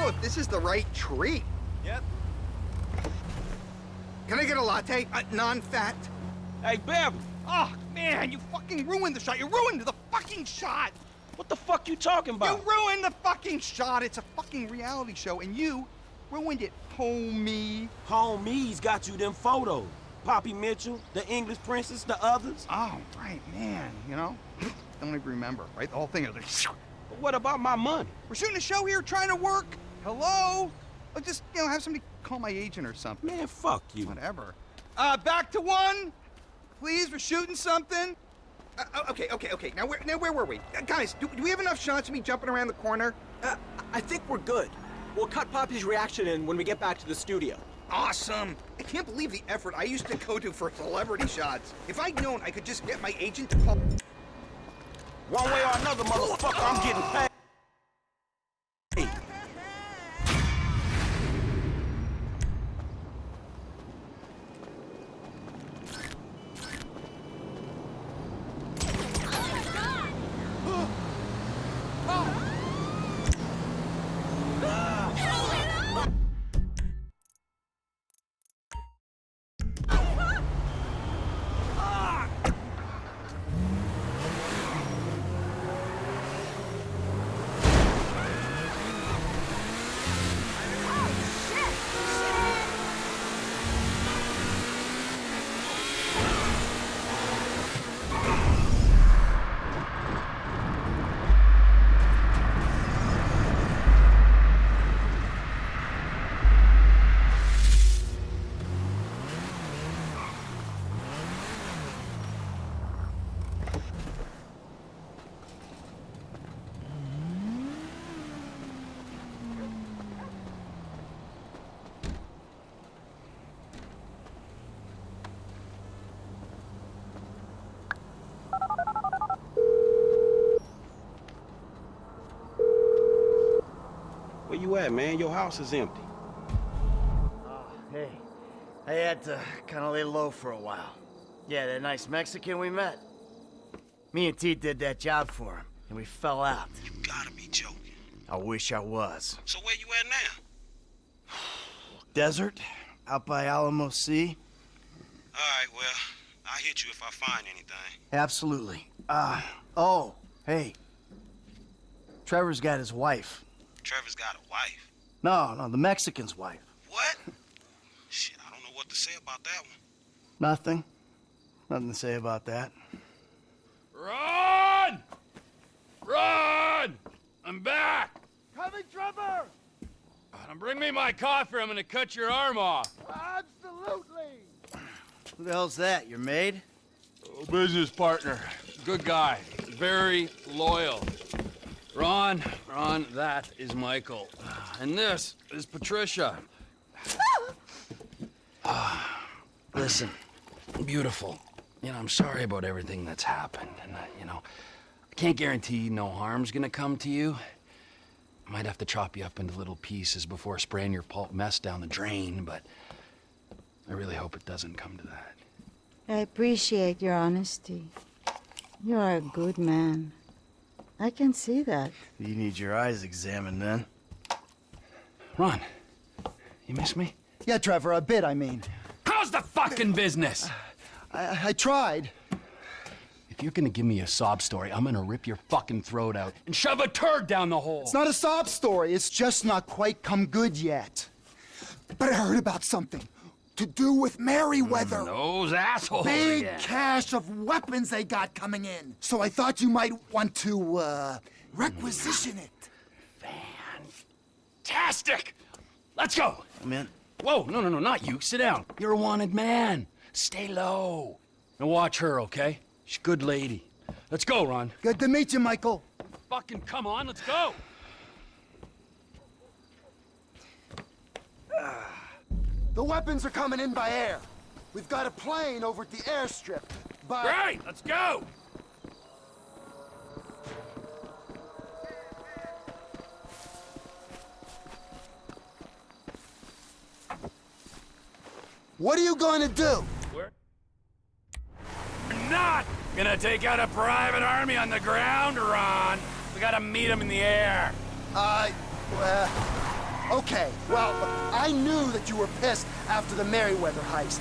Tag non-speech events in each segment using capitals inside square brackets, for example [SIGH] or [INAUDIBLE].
know if this is the right tree. Yep. Can I get a latte? Uh, non-fat? Hey, Bev, Oh, man, you fucking ruined the shot. You ruined the fucking shot. what the fuck you talking about? You ruined the fucking shot. It's a fucking reality show, and you ruined it, homie. Homies got you them photos. Poppy Mitchell, the English princess, the others. Oh, right, man, you know? [LAUGHS] Don't even remember, right? The whole thing is like, [LAUGHS] But what about my money? we're shooting a show here, trying to work. Hello? I'll just, you know, have somebody call my agent or something. Man, fuck you. Whatever. Uh, back to one. Please, we're shooting something. Uh, uh, okay, okay, okay. Now where, now where were we, uh, guys? Do, do we have enough shots of me jumping around the corner? Uh, I think we're good. We'll cut Poppy's reaction in when we get back to the studio. Awesome! I can't believe the effort I used to go to for celebrity shots. If I'd known I could just get my agent to call. One way or another, motherfucker, I'm getting paid. Where man? Your house is empty. Oh, hey. I had to kind of lay low for a while. Yeah, that nice Mexican we met. Me and T did that job for him, and we fell out. You gotta be joking. I wish I was. So where you at now? [SIGHS] Desert, out by Alamo Sea. All right, well, I'll hit you if I find anything. Absolutely. Uh, oh, hey. Trevor's got his wife. Trevor's got a wife. No, no, the Mexican's wife. What? [LAUGHS] Shit, I don't know what to say about that one. Nothing. Nothing to say about that. Run! Run! I'm back! Coming, Trevor! Now bring me my coffee, I'm gonna cut your arm off. Absolutely! Who the hell's that? Your maid? Oh, business partner. Good guy. Very loyal. Ron, Ron, that is Michael. And this is Patricia. Ah, Listen, beautiful. You know, I'm sorry about everything that's happened. And, uh, you know, I can't guarantee no harm's gonna come to you. I might have to chop you up into little pieces before spraying your pulp mess down the drain, but I really hope it doesn't come to that. I appreciate your honesty. You are a good man. I can see that. You need your eyes examined then. Ron, you miss me? Yeah, Trevor, a bit, I mean. How's the fucking business? I, I tried. If you're gonna give me a sob story, I'm gonna rip your fucking throat out and shove a turd down the hole. It's not a sob story, it's just not quite come good yet. But I heard about something to do with Merryweather. Those assholes Big again. cache of weapons they got coming in. So I thought you might want to, uh, requisition it. Fantastic! Let's go! I'm in. Whoa, no, no, no, not you. Sit down. You're a wanted man. Stay low. And watch her, okay? She's a good lady. Let's go, Ron. Good to meet you, Michael. Fucking come on, let's go! [SIGHS] [SIGHS] [SIGHS] The weapons are coming in by air. We've got a plane over at the airstrip, but... Great, let's go! What are you going to do? We're not gonna take out a private army on the ground, Ron. We gotta meet them in the air. Uh, well, Okay, well, I knew that you were pissed after the Merryweather heist.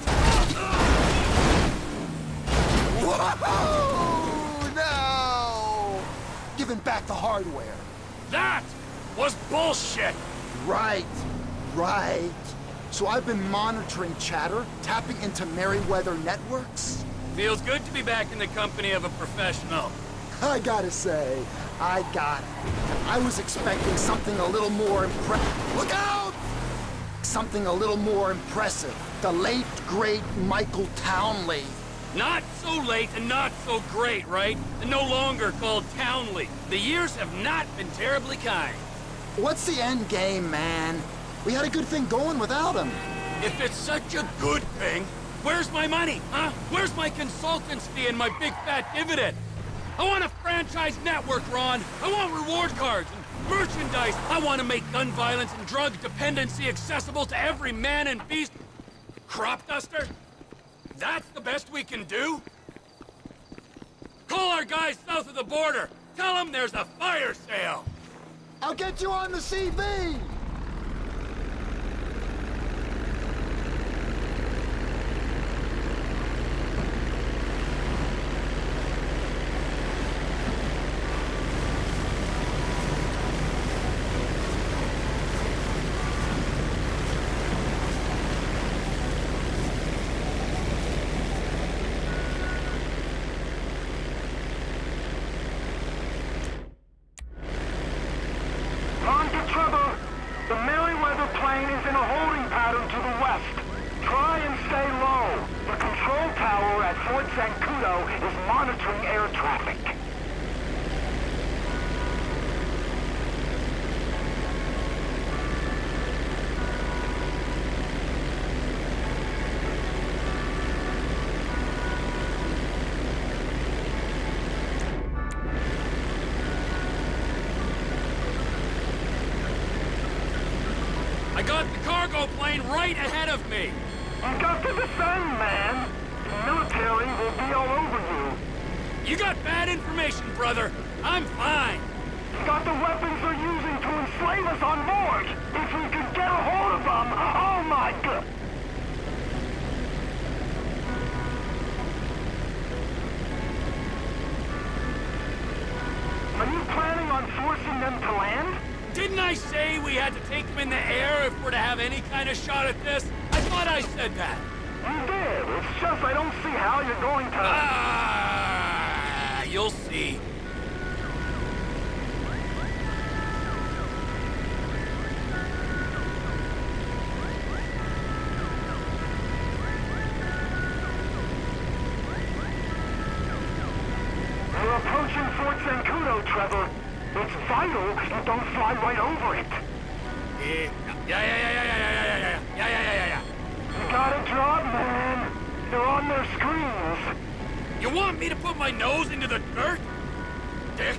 Whoa! No! Giving back the hardware. That was bullshit! Right, right. So I've been monitoring chatter, tapping into Merryweather networks. Feels good to be back in the company of a professional. I gotta say, I got it. I was expecting something a little more impressive. Look out! Something a little more impressive. The late, great Michael Townley. Not so late and not so great, right? And no longer called Townley. The years have not been terribly kind. What's the end game, man? We had a good thing going without him. If it's such a good thing, where's my money, huh? Where's my consultants fee and my big fat dividend? I want a franchise network, Ron. I want reward cards and merchandise. I want to make gun violence and drug dependency accessible to every man and beast. Crop duster? That's the best we can do? Call our guys south of the border. Tell them there's a fire sale. I'll get you on the CV! On to Trevor. The Merryweather plane is in a holding pattern to the west. Try and stay low. The control tower at Fort Zancudo is monitoring air traffic. I got the cargo plane right ahead of me. You got to defend, man. The military will be all over you. You got bad information, brother. Have any kind of shot at this? I thought I said that. You did. It's just I don't see how you're going to... Ah, you'll see. We're approaching Fort Zancudo, Trevor. It's vital you don't fly right over it. Yeah, yeah, yeah, yeah, yeah, yeah, yeah, yeah, yeah, yeah, yeah. You gotta drop, man. They're on their screens. You want me to put my nose into the dirt? Dick.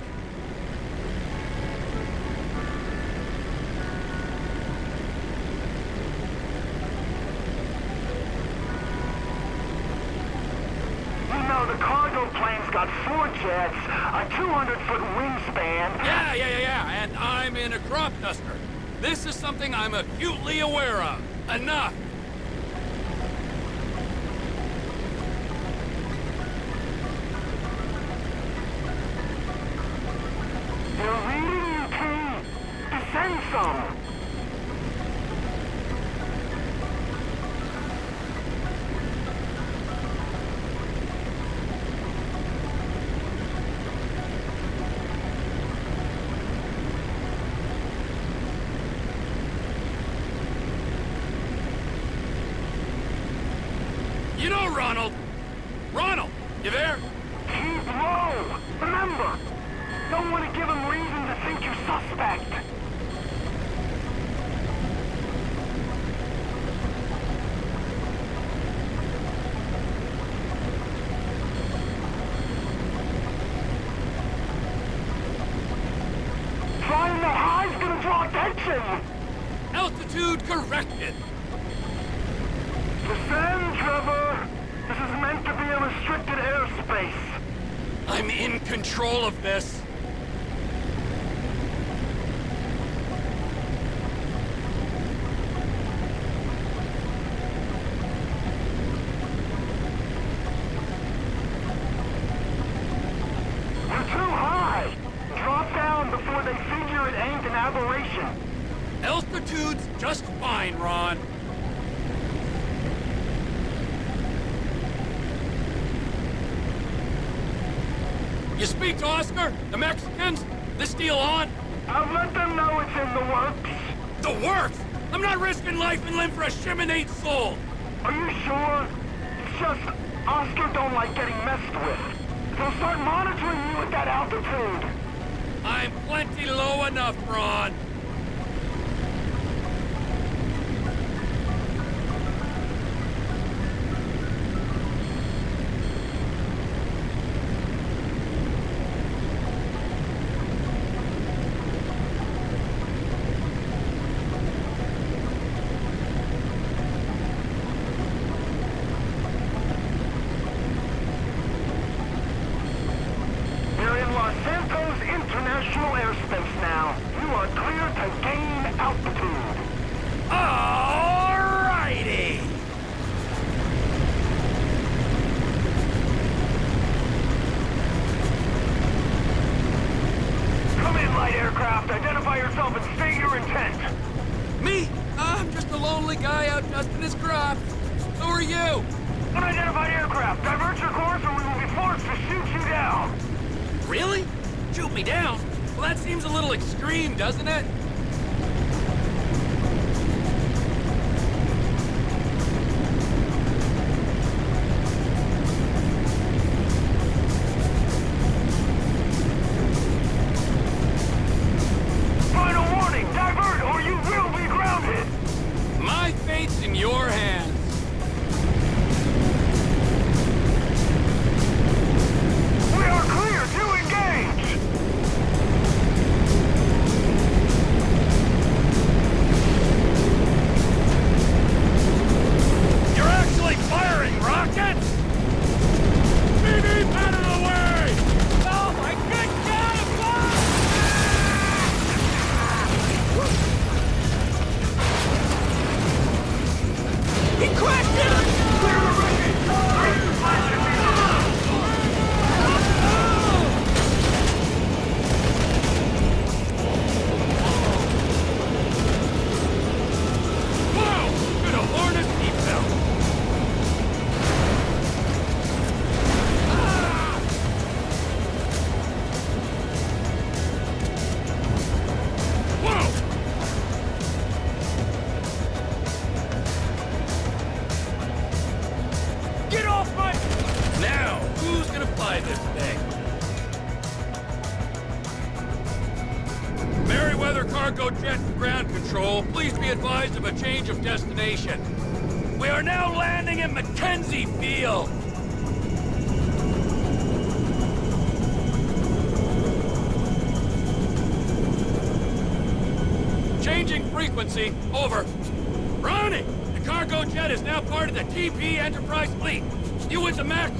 You know, the cargo plane's got four jets, a 200-foot wingspan. Yeah, yeah, yeah, yeah, and I'm in a crop duster. This is something I'm acutely aware of. Enough. Altitude corrected. Descend, Trevor. This is meant to be a restricted airspace. I'm in control of this. Me? I'm just a lonely guy out dusting his crop. Who are you? Unidentified aircraft. Divert your course or we will be forced to shoot you down. Really? Shoot me down? Well, that seems a little extreme, doesn't it? landing at McKenzie Field. Changing frequency, over. Ronnie, the cargo jet is now part of the TP Enterprise fleet. You with the Mac?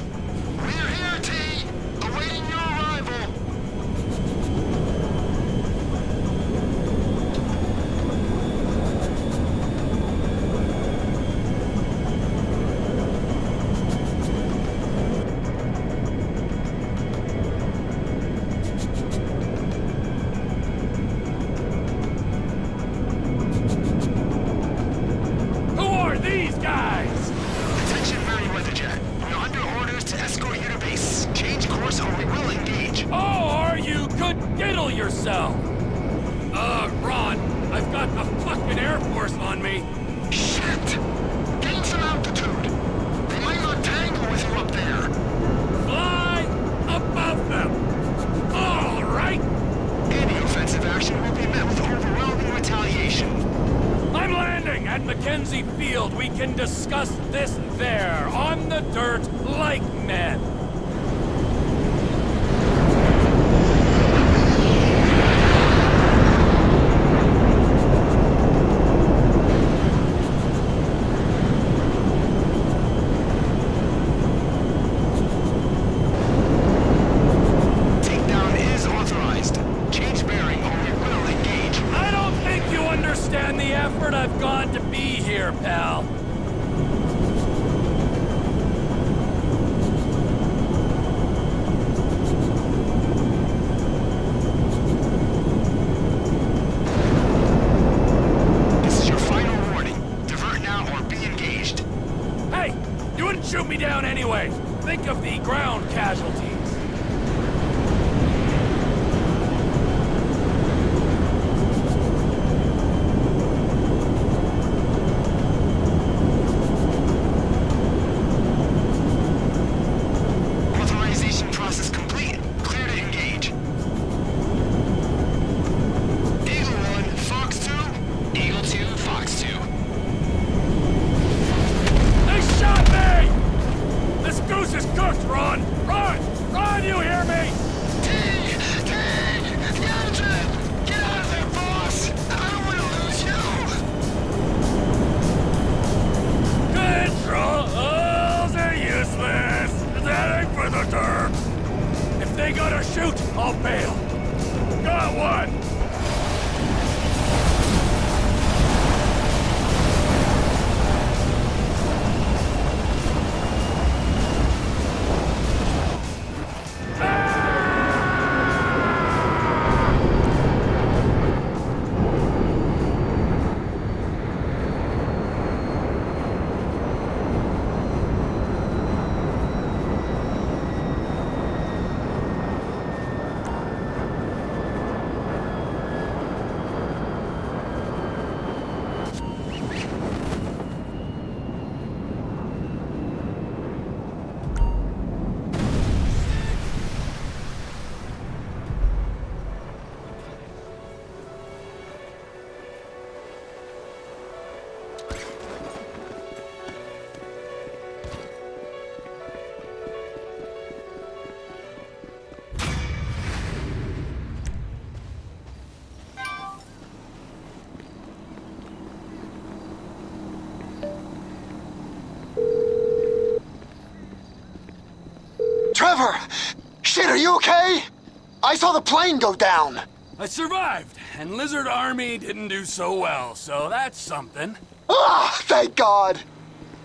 Saw the plane go down. I survived, and Lizard Army didn't do so well, so that's something. Ah, thank God.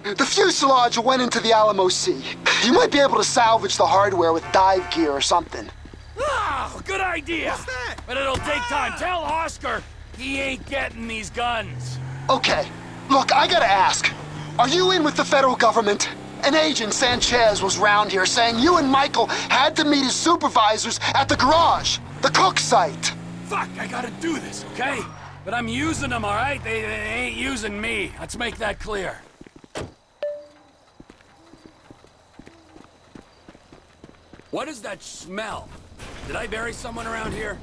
The fuselage went into the Alamo Sea. You might be able to salvage the hardware with dive gear or something. Ah, good idea! What's that? But it'll take time. Tell Oscar he ain't getting these guns. Okay, look, I gotta ask. Are you in with the federal government? An agent, Sanchez, was round here saying you and Michael had to meet his supervisors at the garage, the cook site. Fuck, I gotta do this, okay? But I'm using them, all right? They, they ain't using me. Let's make that clear. What is that smell? Did I bury someone around here?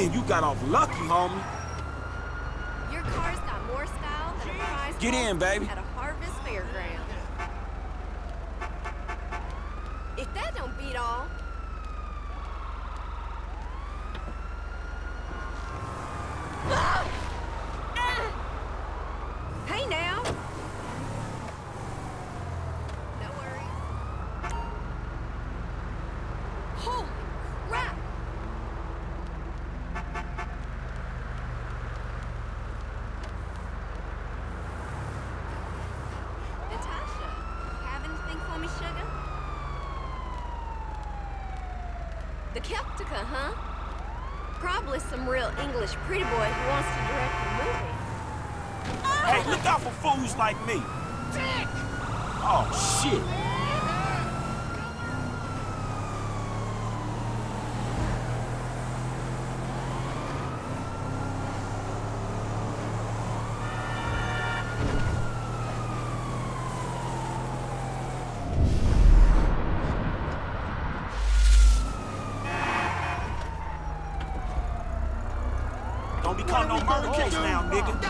Man, you got off lucky, homie. Your car's got more style than a prize Get in, baby. at a harvest fairground. If that don't beat all, Ah! Ah! Hey now! No worries. Huh? Probably some real English pretty boy who wants to direct a movie. Hey, look out for fools like me. Dick! Oh, shit. Don't become no murder case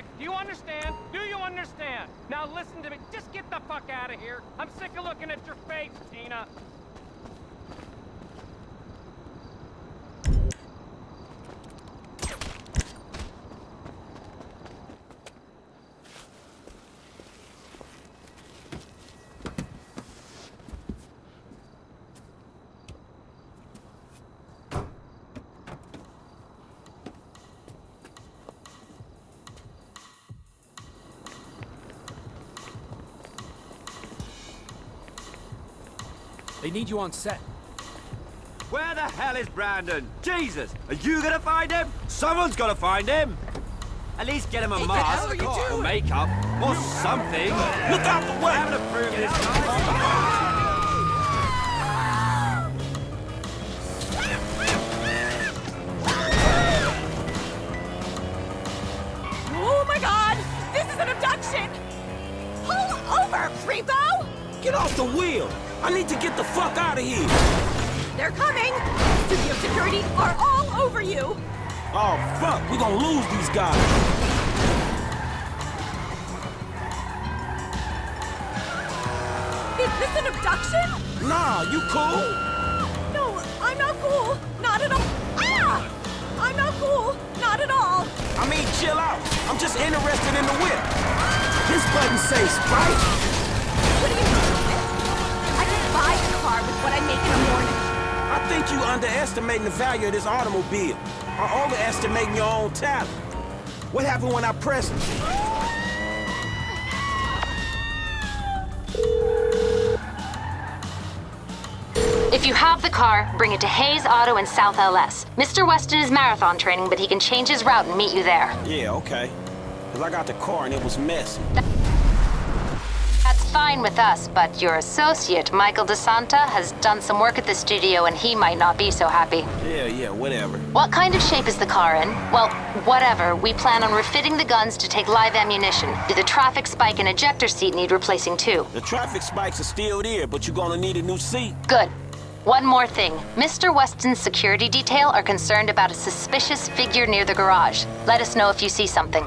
I'm. Do you understand? Do you understand? Now listen to me. Just get the fuck out of here. I'm sick of looking at your face, Tina. They need you on set. Where the hell is Brandon? Jesus! Are you gonna find him? Someone's gotta find him! At least get him a What the hell mask, are you or doing? makeup, or something! Look out the way! I need to get the fuck out of here! They're coming! Studio security are all over you! Oh, fuck! We're gonna lose these guys! Is this an abduction? Nah, you cool? No, I'm not cool. Not at all. Ah! I'm not cool. Not at all. I mean, chill out. I'm just interested in the whip. This button says Sprite. Think you underestimating the value of this automobile. Or overestimating your own talent. What happened when I pressed it? If you have the car, bring it to Hayes Auto in South LS. Mr. Weston is marathon training, but he can change his route and meet you there. Yeah, okay. Because I got the car and it was messy. Fine with us, but your associate, Michael De Santa, has done some work at the studio and he might not be so happy. Yeah, yeah, whatever. What kind of shape is the car in? Well, whatever. We plan on refitting the guns to take live ammunition. Do the traffic spike and ejector seat need replacing too? The traffic spikes are still there, but you're gonna need a new seat. Good. One more thing. Mr. Weston's security detail are concerned about a suspicious figure near the garage. Let us know if you see something.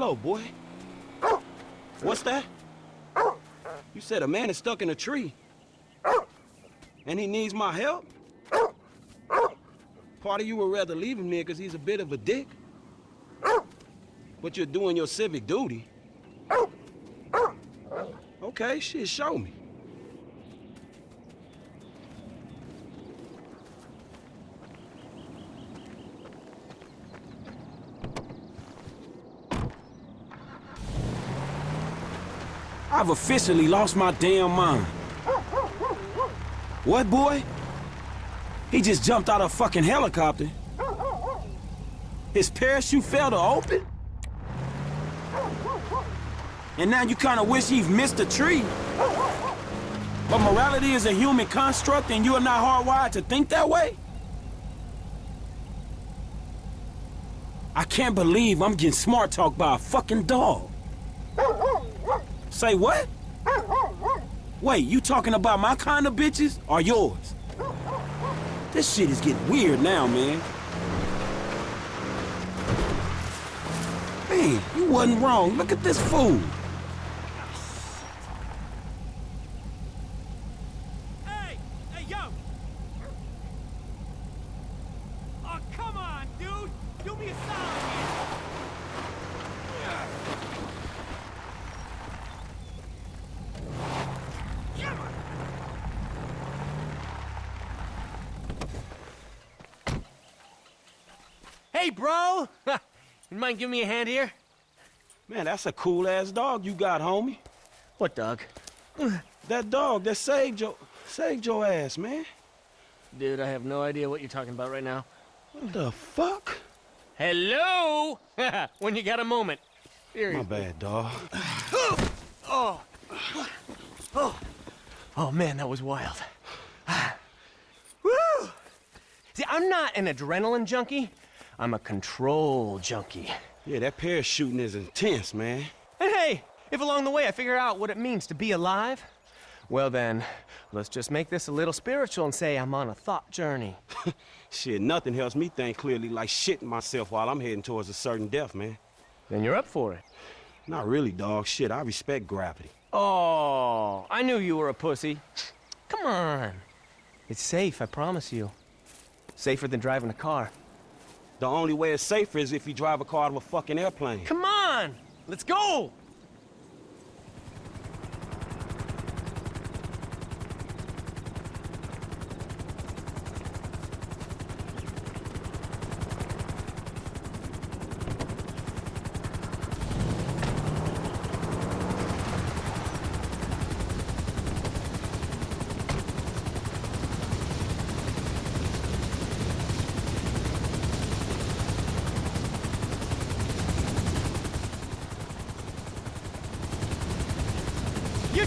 Hello, boy. What's that? You said a man is stuck in a tree. And he needs my help? Part of you would rather leave him there because he's a bit of a dick. But you're doing your civic duty. Okay, shit, show me. I've officially lost my damn mind. What, boy? He just jumped out of a fucking helicopter. His parachute fell to open? And now you kind of wish he'd missed a tree. But morality is a human construct and you are not hardwired to think that way? I can't believe I'm getting smart talked by a fucking dog. Say what? Wait, you talking about my kind of bitches or yours? This shit is getting weird now, man. Man, you wasn't wrong. Look at this fool. Hey! Hey, yo! Oh, come on, dude! Do me a solid here! Hey, bro! you mind giving me a hand here? Man, that's a cool-ass dog you got, homie. What dog? That dog that saved your... saved your ass, man. Dude, I have no idea what you're talking about right now. What the fuck? Hello? [LAUGHS] when you got a moment. Here My bad, dog. Oh. Oh. Oh, man, that was wild. [SIGHS] Woo! See, I'm not an adrenaline junkie. I'm a control junkie. Yeah, that parachuting is intense, man. And hey, if along the way I figure out what it means to be alive, well then, let's just make this a little spiritual and say I'm on a thought journey. [LAUGHS] Shit, nothing helps me think clearly like shitting myself while I'm heading towards a certain death, man. Then you're up for it. Not really, dog. Shit, I respect gravity. Oh, I knew you were a pussy. Come on. It's safe, I promise you. Safer than driving a car. The only way it's safer is if you drive a car out of a fucking airplane. Come on! Let's go!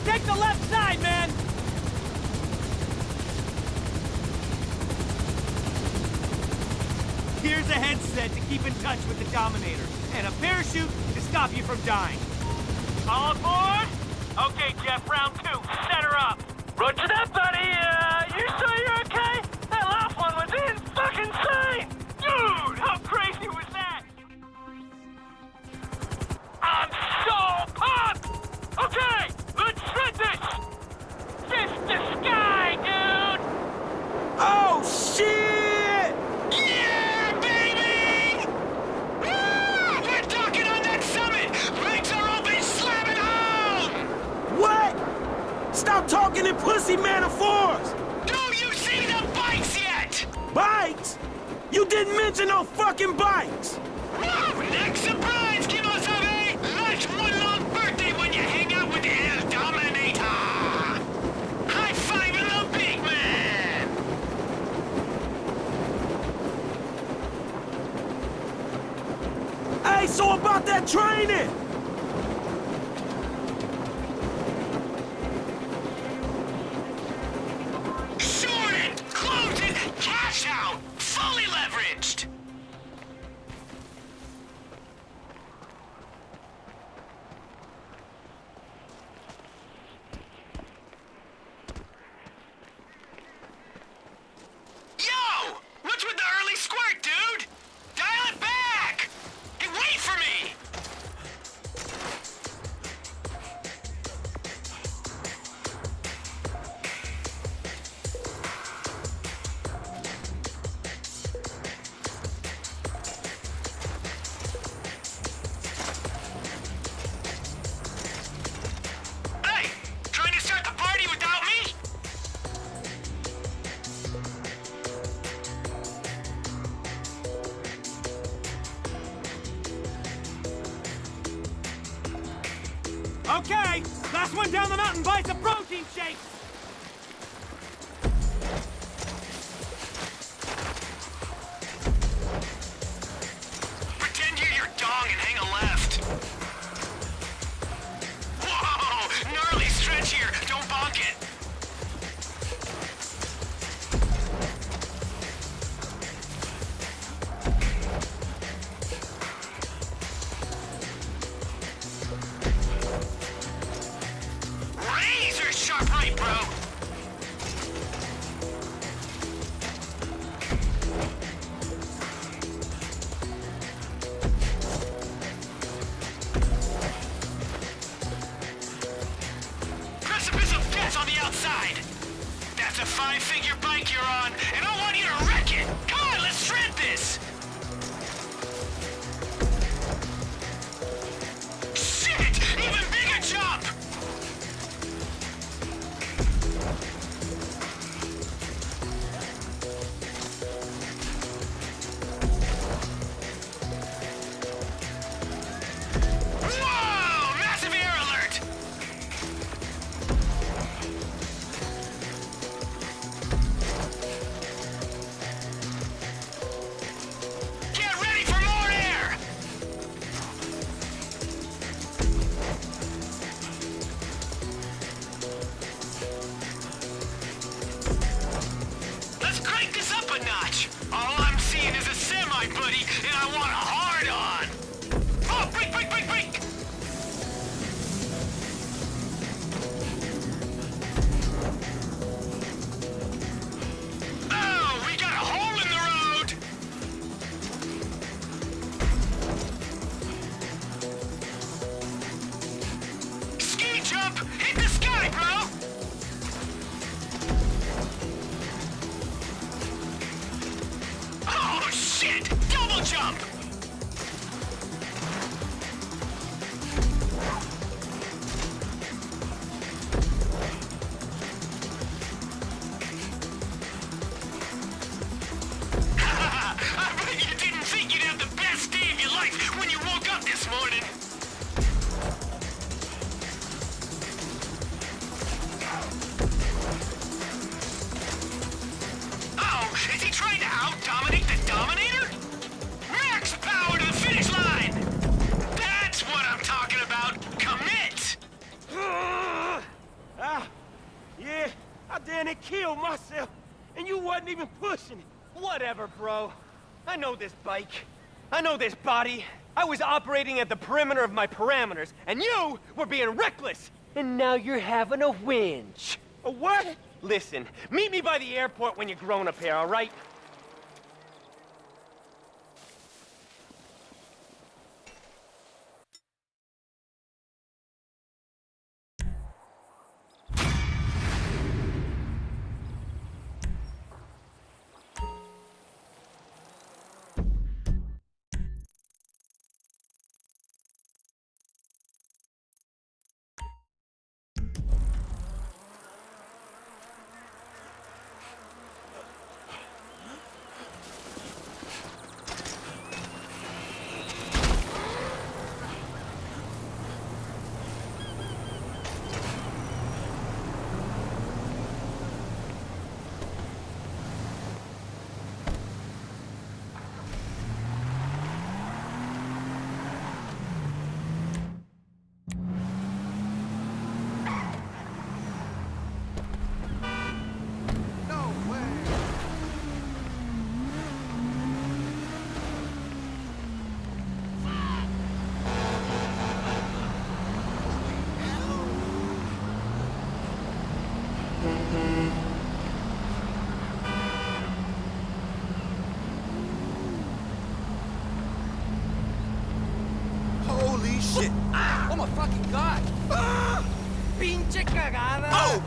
Take the left side, man! Here's a headset to keep in touch with the Dominator, and a parachute to stop you from dying. All aboard? Okay, Jeff, round body. I was operating at the perimeter of my parameters, and you were being reckless! And now you're having a whinge. A what? Listen, meet me by the airport when you're grown up here, all right? cagada. Oh,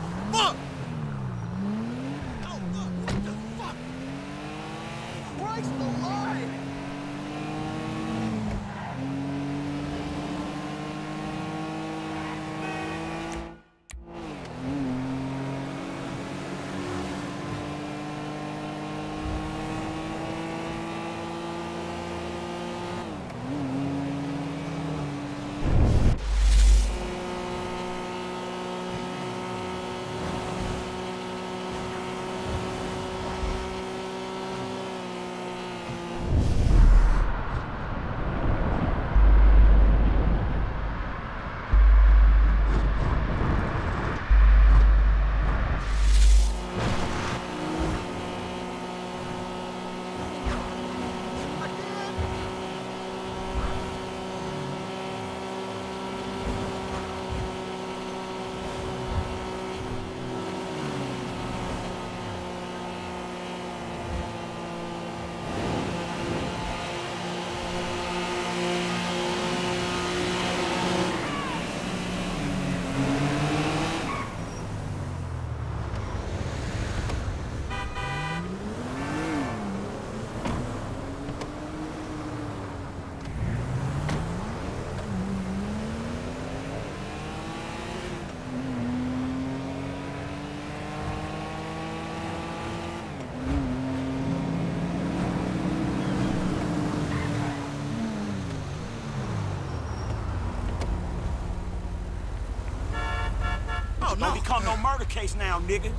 case now, nigga.